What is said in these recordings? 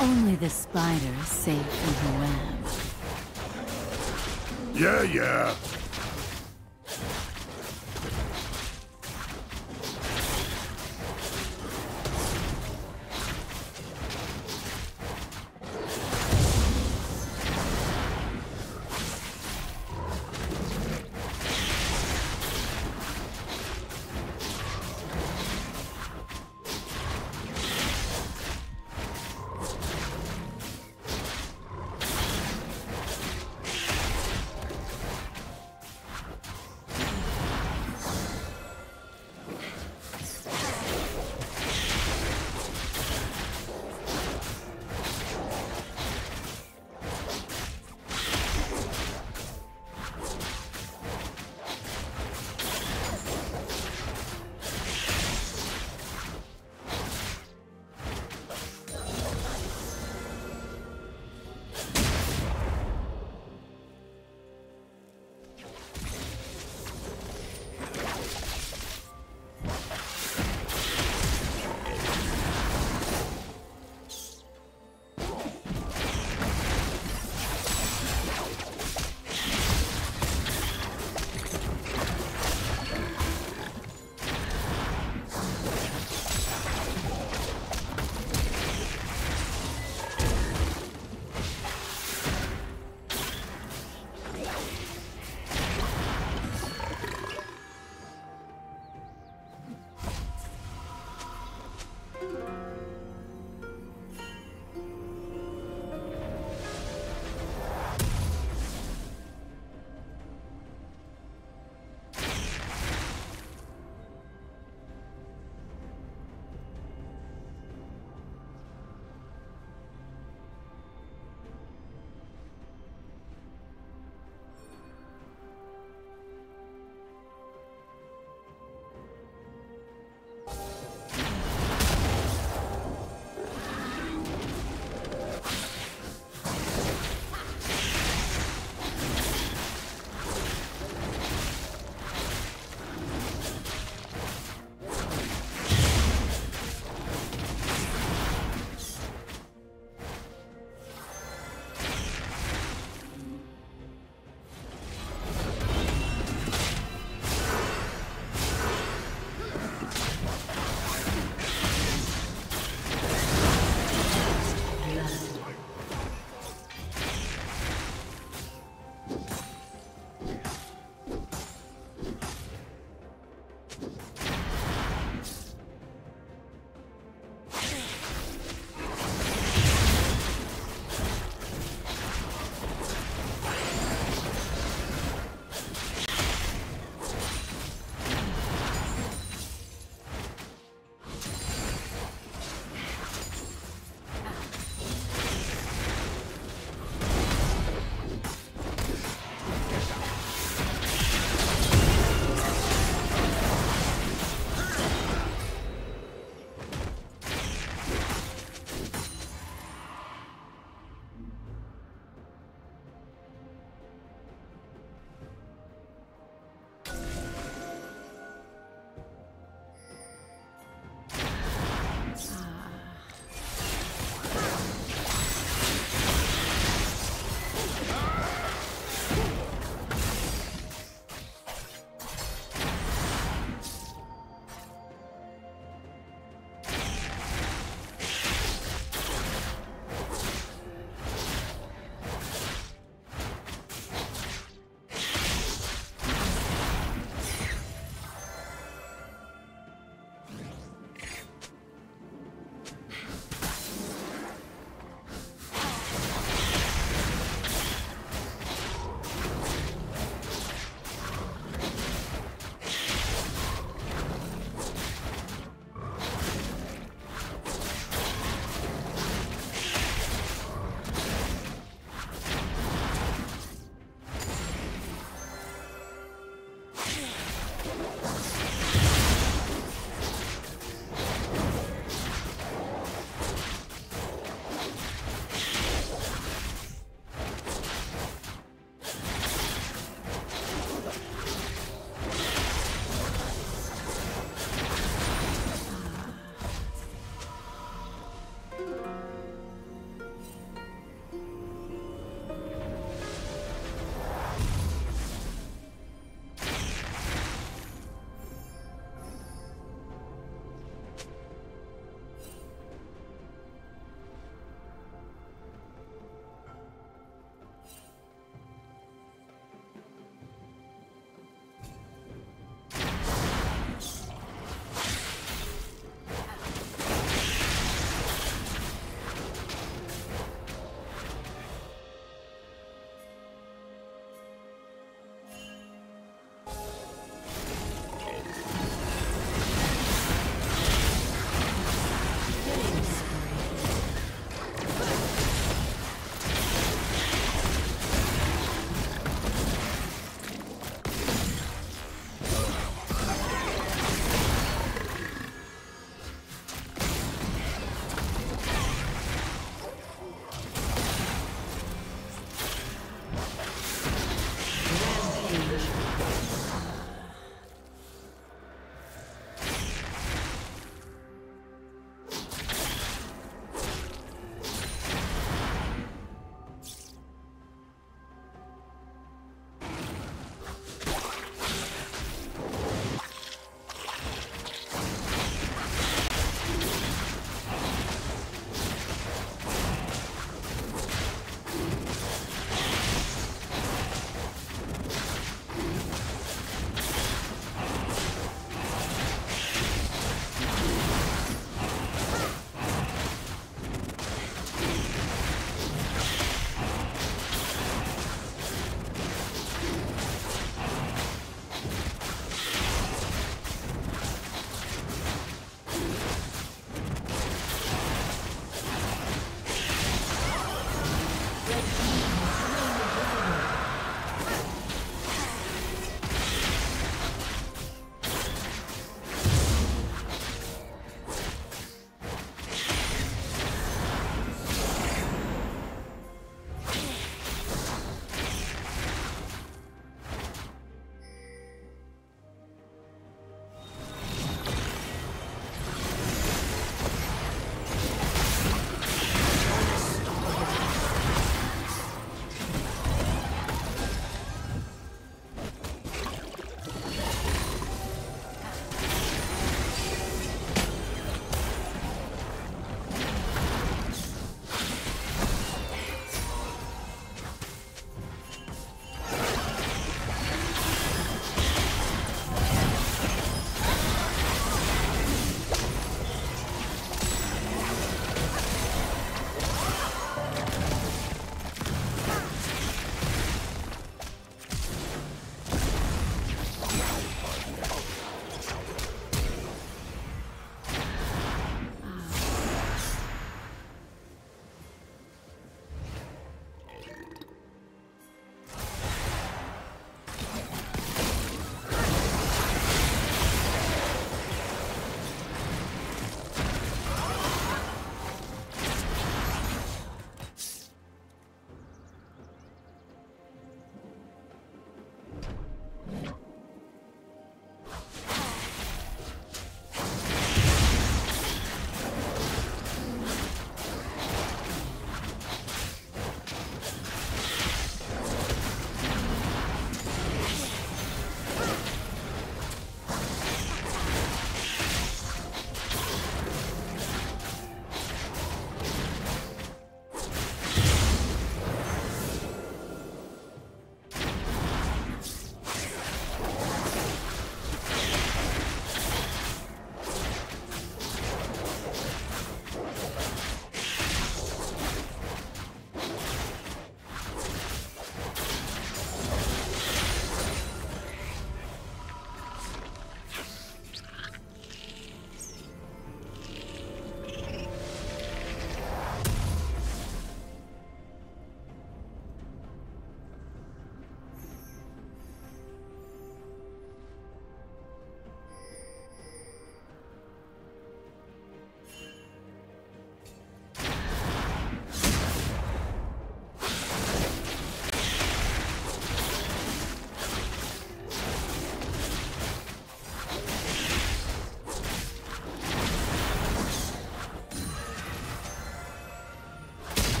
Only the spider is safe in her web. Yeah, yeah.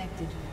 Disconnected.